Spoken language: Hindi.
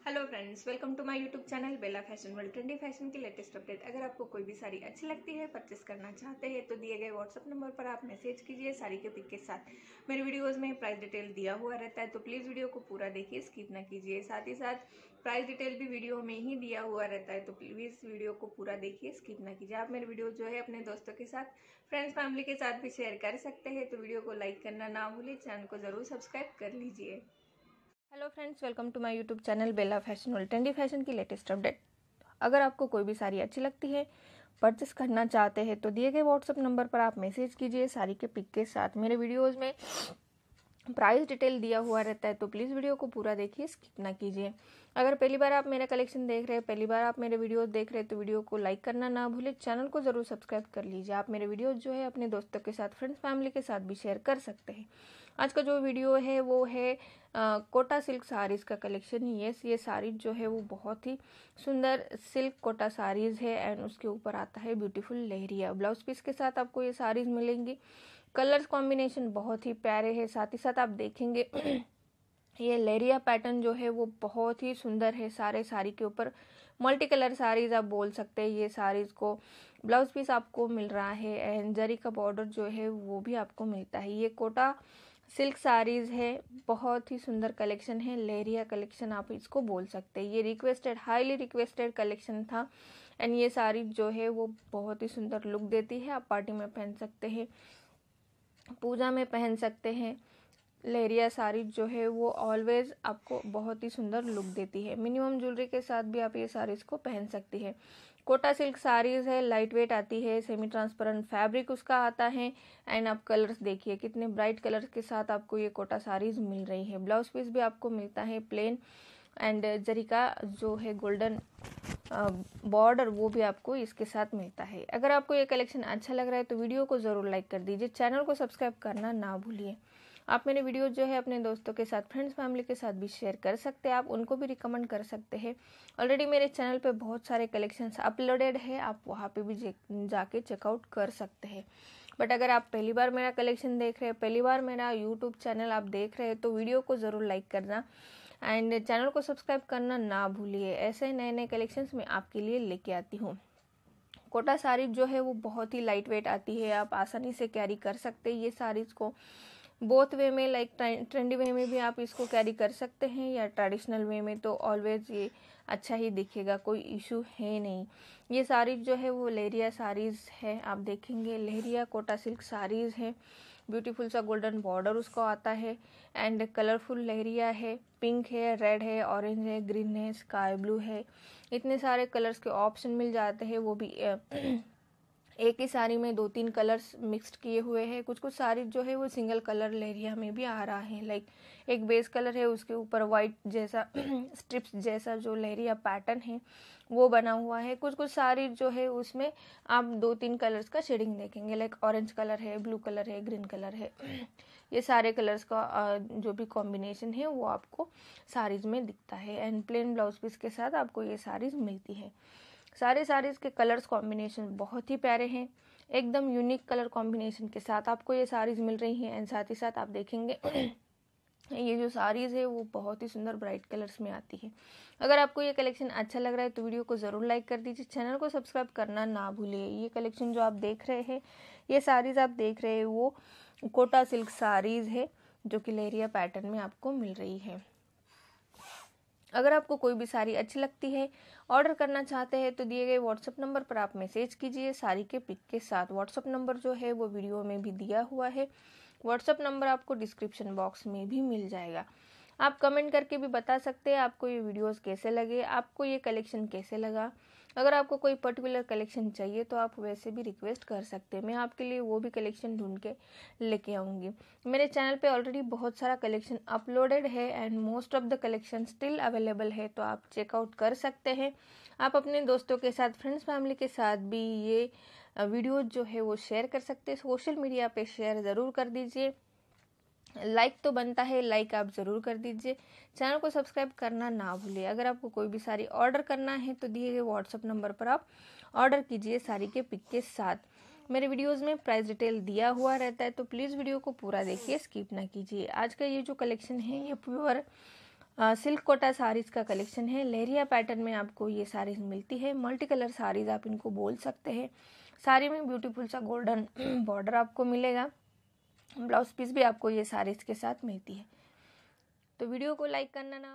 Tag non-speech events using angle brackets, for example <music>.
Hello friends welcome to my YouTube channel Bela fashion world trendy fashion की लेटेस्ट अपडेट अगर आपको कोई भी साड़ी अच्छी लगती है परचेस करना चाहते हैं तो दिए गए व्हाट्सअप नंबर पर आप मैसेज कीजिए साड़ी के पिक के साथ। मेरे वीडियोस में प्राइस डिटेल दिया हुआ रहता है तो प्लीज़ वीडियो को पूरा देखिए स्किप ना कीजिए। साथ ही साथ प्राइस डिटेल भी वीडियो में ही दिया हुआ रहता है तो प्लीज़ वीडियो को पूरा देखिए स्किप ना कीजिए। आप मेरे वीडियो जो है, अपने दोस्तों के साथ फ्रेंड्स फैमिली के साथ भी शेयर कर सकते हैं तो वीडियो को लाइक करना ना भूलिए चैनल को ज़रूर सब्सक्राइब कर लीजिए। Hello friends welcome to my YouTube channel Bela fashion और ट्रेंडी फ़ैशन की लेटेस्ट अपडेट अगर आपको कोई भी साड़ी अच्छी लगती है परचेस करना चाहते हैं तो दिए गए व्हाट्सअप नंबर पर आप मैसेज कीजिए साड़ी के पिक के साथ मेरे वीडियोज़ में। प्राइस डिटेल दिया हुआ रहता है तो प्लीज़ वीडियो को पूरा देखिए स्किप ना कीजिए। अगर पहली बार आप मेरा कलेक्शन देख रहे हैं पहली बार आप मेरे वीडियोस देख रहे हैं तो वीडियो को लाइक करना ना भूलें। चैनल को ज़रूर सब्सक्राइब कर लीजिए। आप मेरे वीडियोस जो है अपने दोस्तों के साथ फ्रेंड्स फैमिली के साथ भी शेयर कर सकते हैं। आज का जो वीडियो है वो है आ, कोटा सिल्क साड़ीज़ का कलेक्शन यस ये साड़ी जो है वो बहुत ही सुंदर सिल्क कोटा साड़ीज़ है एंड उसके ऊपर आता है ब्यूटीफुल लहरिया। ब्लाउज पीस के साथ आपको ये साड़ीज़ मिलेंगी। कलर्स कॉम्बिनेशन बहुत ही प्यारे है। साथ ही साथ आप देखेंगे, <clears throat> ये लेरिया पैटर्न जो है, वो बहुत ही सुंदर है सारे साड़ी के ऊपर। मल्टी कलर साड़ीज आप बोल सकते हैं, ये साड़ीज को ब्लाउज पीस आपको मिल रहा है एंड जरी का बॉर्डर जो है, वो भी आपको मिलता है। ये कोटा सिल्क साड़ीज़ है, बहुत ही सुंदर कलेक्शन है, लेरिया कलेक्शन आप इसको बोल सकते हैं। ये रिक्वेस्टेड हाईली रिक्वेस्टेड कलेक्शन था एंड ये साड़ी जो है, वो बहुत ही सुंदर लुक देती है। आप पार्टी में पहन सकते हैं। पूजा में पहन सकते हैं। लेरिया साड़ी जो है वो ऑलवेज आपको बहुत ही सुंदर लुक देती है। मिनिमम ज्वेलरी के साथ भी आप ये साड़ीज़ को पहन सकती है। कोटा सिल्क साड़ीज है लाइट वेट आती है सेमी ट्रांसपेरेंट फैब्रिक उसका आता है। एंड आप कलर्स देखिए, कितने ब्राइट कलर्स के साथ आपको ये कोटा साड़ीज मिल रही है। ब्लाउज पीस भी आपको मिलता है प्लेन एंड जरी का जो है गोल्डन बॉर्डर वो भी आपको इसके साथ मिलता है। अगर आपको ये कलेक्शन अच्छा लग रहा है तो वीडियो को ज़रूर लाइक कर दीजिए। चैनल को सब्सक्राइब करना ना भूलिए। आप मेरे वीडियो जो है, अपने दोस्तों के साथ फ्रेंड्स फैमिली के साथ भी शेयर कर सकते हैं। आप उनको भी रिकमेंड कर सकते हैं। ऑलरेडी मेरे चैनल पे बहुत सारे कलेक्शंस अपलोडेड है। आप वहाँ पे भी जाके चेकआउट कर सकते हैं। बट अगर आप पहली बार मेरा कलेक्शन देख रहे हैं, पहली बार मेरा यूट्यूब चैनल आप देख रहे हैं तो वीडियो को ज़रूर लाइक करना। एंड चैनल को सब्सक्राइब करना ना भूलिए। ऐसे नए नए कलेक्शंस मैं आपके लिए लेके आती हूँ। कोटा साड़ी जो है वो बहुत ही लाइट वेट आती है। आप आसानी से कैरी कर सकते हैं ये साड़ीज़ को। बोथ वे में लाइक ट्रेंडी वे में भी आप इसको कैरी कर सकते हैं या ट्रेडिशनल वे में तो ऑलवेज ये अच्छा ही दिखेगा, कोई इशू है नहीं। ये साड़ीज जो है वो लेरिया साड़ीज़ है, आप देखेंगे। लेरिया कोटा सिल्क साड़ीज़ है। ब्यूटीफुल सा गोल्डन बॉर्डर उसको आता है एंड कलरफुल लहरिया है, पिंक है, रेड है, ऑरेंज है, ग्रीन है, स्काई ब्लू है। इतने सारे कलर्स के ऑप्शन मिल जाते हैं, वो भी <clears throat> एक ही साड़ी में दो तीन कलर्स मिक्सड किए हुए हैं। कुछ कुछ साड़ी जो है वो सिंगल कलर लेरिया में भी आ रहा है। लाइक एक बेस कलर है, उसके ऊपर वाइट जैसा <clears throat> स्ट्रिप्स जैसा जो लेरिया पैटर्न है वो बना हुआ है। कुछ कुछ साड़ी जो है, उसमें आप दो तीन कलर्स का शेडिंग देखेंगे। लाइक ऑरेंज कलर है ब्लू कलर है ग्रीन कलर है। <clears throat> ये सारे कलर्स का जो भी कॉम्बिनेशन है, वो आपको साड़ीज में दिखता है। एंड प्लेन ब्लाउज पीस के साथ आपको ये साड़ीज मिलती है। सारे साड़ीज के कलर्स कॉम्बिनेशन बहुत ही प्यारे हैं। एकदम यूनिक कलर कॉम्बिनेशन के साथ आपको ये साड़ीज मिल रही हैं एंड साथ ही साथ आप देखेंगे <clears throat> ये जो साड़ीज़ है वो बहुत ही सुंदर ब्राइट कलर्स में आती है। अगर आपको ये कलेक्शन अच्छा लग रहा है तो वीडियो को ज़रूर लाइक कर दीजिए। चैनल को सब्सक्राइब करना ना भूलिए। ये कलेक्शन जो आप देख रहे हैं, ये साड़ीज़ आप देख रहे हैं वो कोटा सिल्क साड़ीज़ है जो कि लेरिया पैटर्न में आपको मिल रही है। अगर आपको कोई भी साड़ी अच्छी लगती है ऑर्डर करना चाहते हैं तो दिए गए व्हाट्सअप नंबर पर आप मैसेज कीजिए। साड़ी के पिक के साथ व्हाट्सअप नंबर जो है, वो वीडियो में भी दिया हुआ है। व्हाट्सअप नंबर आपको डिस्क्रिप्शन बॉक्स में भी मिल जाएगा। आप कमेंट करके भी बता सकते हैं आपको ये वीडियोस कैसे लगे, आपको ये कलेक्शन कैसे लगा। अगर आपको कोई पर्टिकुलर कलेक्शन चाहिए तो आप वैसे भी रिक्वेस्ट कर सकते हैं। मैं आपके लिए वो भी कलेक्शन ढूंढ के लेके आऊँगी। मेरे चैनल पे ऑलरेडी बहुत सारा कलेक्शन अपलोडेड है and most of the collection still available है तो आप चेकआउट कर सकते हैं। आप अपने दोस्तों के साथ फ्रेंड्स फैमिली के साथ भी ये वीडियो जो है वो शेयर कर सकते हैं। सोशल मीडिया पे शेयर ज़रूर कर दीजिए। लाइक तो बनता है लाइक आप ज़रूर कर दीजिए। चैनल को सब्सक्राइब करना ना भूलिए। अगर आपको कोई भी साड़ी ऑर्डर करना है तो दिए गए व्हाट्सअप नंबर पर आप ऑर्डर कीजिए साड़ी के पिक के साथ। मेरे वीडियोस में प्राइस डिटेल दिया हुआ रहता है तो प्लीज़ वीडियो को पूरा देखिए स्किप ना कीजिए। आज का ये जो कलेक्शन है, ये प्योर सिल्क कोटा साड़ीज़ का कलेक्शन है। लेरिया पैटर्न में आपको ये साड़ीज़ मिलती है। मल्टी कलर साड़ीज़ आप इनको बोल सकते हैं। साड़ी में ब्यूटीफुल सा गोल्डन बॉर्डर <clears throat> आपको मिलेगा। ब्लाउज पीस भी आपको ये सारे इसके साथ मिलती है। तो वीडियो को लाइक करना ना